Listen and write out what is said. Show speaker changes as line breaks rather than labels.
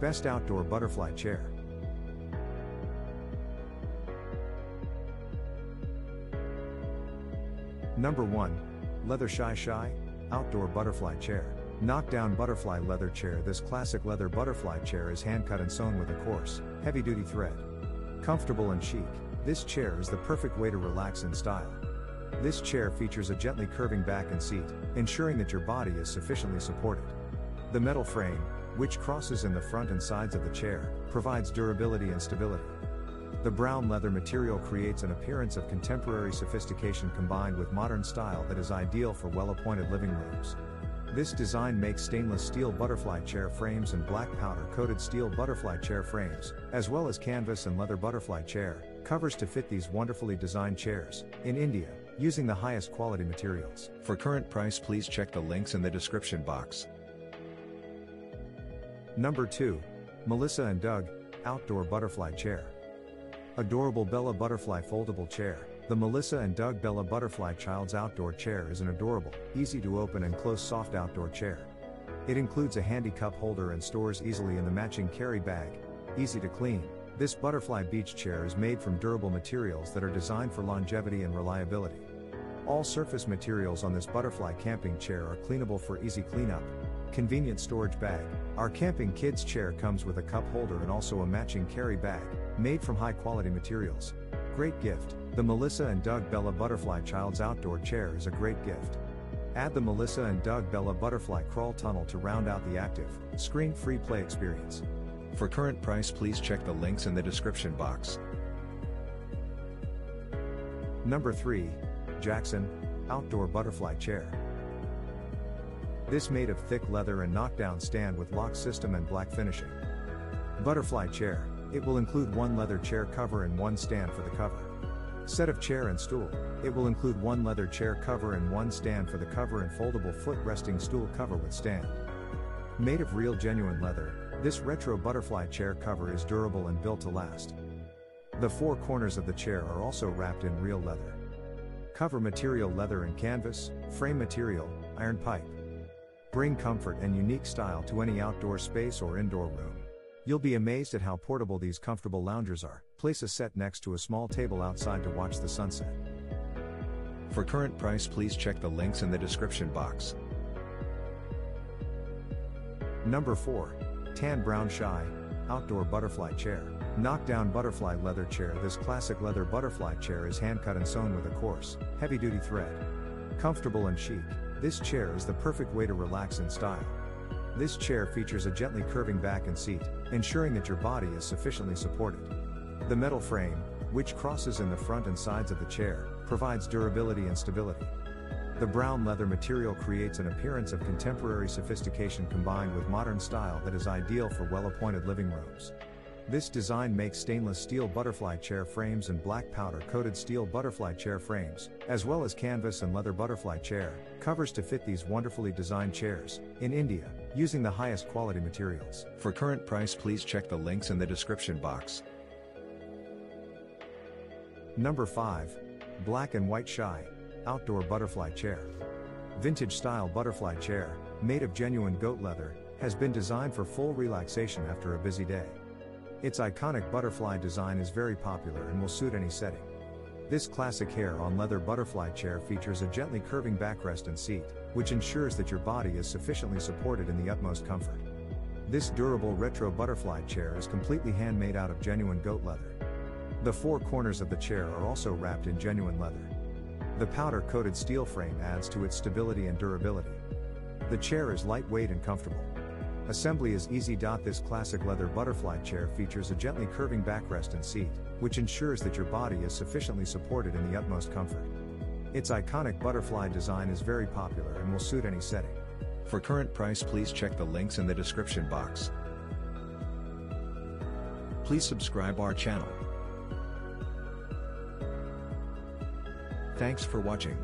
Best Outdoor Butterfly Chair. Number 1. Leather Shy Shy Outdoor Butterfly Chair. Knockdown butterfly leather chair This classic leather butterfly chair is hand cut and sewn with a coarse, heavy duty thread. Comfortable and chic, this chair is the perfect way to relax in style. This chair features a gently curving back and seat, ensuring that your body is sufficiently supported. The metal frame, which crosses in the front and sides of the chair, provides durability and stability. The brown leather material creates an appearance of contemporary sophistication combined with modern style that is ideal for well appointed living rooms. This design makes stainless steel butterfly chair frames and black powder coated steel butterfly chair frames, as well as canvas and leather butterfly chair covers to fit these wonderfully designed chairs, in India, using the highest quality materials. For current price, please check the links in the description box. Number 2. Melissa and Doug Outdoor Butterfly Chair. Adorable Bella Butterfly Foldable Chair. The Melissa and Doug Bella Butterfly Child's Outdoor Chair is an adorable, easy to open and close soft outdoor chair. It includes a handy cup holder and stores easily in the matching carry bag. Easy to clean. This butterfly beach chair is made from durable materials that are designed for longevity and reliability. All surface materials on this butterfly camping chair are cleanable for easy cleanup. Convenient storage bag. Our camping kids chair comes with a cup holder and also a matching carry bag, made from high quality materials. Great gift. The Melissa and Doug Bella Butterfly Child's Outdoor Chair is a great gift. Add the Melissa and Doug Bella Butterfly Crawl Tunnel to round out the active, screen free play experience. For current price, please check the links in the description box. Number 3. Jackson Outdoor Butterfly Chair. This made of thick leather and knockdown stand with lock system and black finishing. Butterfly chair. It will include one leather chair cover and one stand for the cover. Set of chair and stool. It will include one leather chair cover and one stand for the cover and foldable foot resting stool cover with stand. Made of real genuine leather, this retro butterfly chair cover is durable and built to last. The four corners of the chair are also wrapped in real leather. Cover material leather and canvas, frame material, iron pipe. Bring comfort and unique style to any outdoor space or indoor room. You'll be amazed at how portable these comfortable loungers are. Place a set next to a small table outside to watch the sunset. For current price, please check the links in the description box. Number 4. Tan Brown Shy Outdoor Butterfly Chair. Knockdown butterfly leather chair. This classic leather butterfly chair is hand cut and sewn with a coarse, heavy duty thread. Comfortable and chic, this chair is the perfect way to relax in style. This chair features a gently curving back and seat, ensuring that your body is sufficiently supported. The metal frame, which crosses in the front and sides of the chair, provides durability and stability. The brown leather material creates an appearance of contemporary sophistication combined with modern style that is ideal for well appointed living rooms. This design makes stainless steel butterfly chair frames and black powder coated steel butterfly chair frames, as well as canvas and leather butterfly chair covers to fit these wonderfully designed chairs, in India, using the highest quality materials. For current price, please check the links in the description box. Number 5. Black and White Shy Outdoor Butterfly Chair. Vintage style butterfly chair, made of genuine goat leather, has been designed for full relaxation after a busy day. Its iconic butterfly design is very popular and will suit any setting. This classic hair on leather butterfly chair features a gently curving backrest and seat, which ensures that your body is sufficiently supported in the utmost comfort. This durable retro butterfly chair is completely handmade out of genuine goat leather. The four corners of the chair are also wrapped in genuine leather. The powder coated steel frame adds to its stability and durability. The chair is lightweight and comfortable. Assembly is easy. This classic leather butterfly chair features a gently curving backrest and seat, which ensures that your body is sufficiently supported in the utmost comfort. Its iconic butterfly design is very popular and will suit any setting. For current price, please check the links in the description box. Please subscribe our channel. Thanks for watching.